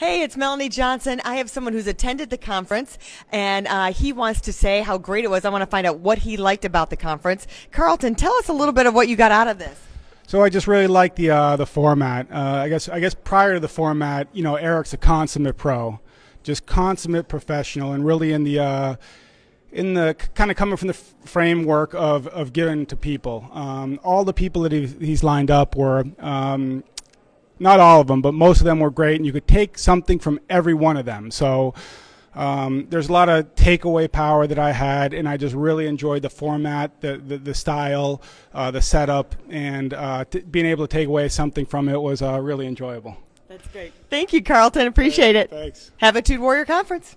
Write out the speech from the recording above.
Hey, it's Melanie Johnson. I have someone who's attended the conference, and uh, he wants to say how great it was. I want to find out what he liked about the conference. Carlton, tell us a little bit of what you got out of this. So I just really like the uh, the format. Uh, I guess I guess prior to the format, you know, Eric's a consummate pro, just consummate professional, and really in the uh, in the kind of coming from the framework of, of giving to people. Um, all the people that he, he's lined up were um, not all of them, but most of them were great, and you could take something from every one of them. So um, there's a lot of takeaway power that I had, and I just really enjoyed the format, the the, the style, uh, the setup, and uh, being able to take away something from it was uh, really enjoyable. That's great. Thank you, Carlton. Appreciate it. Thanks. Habitude Warrior Conference.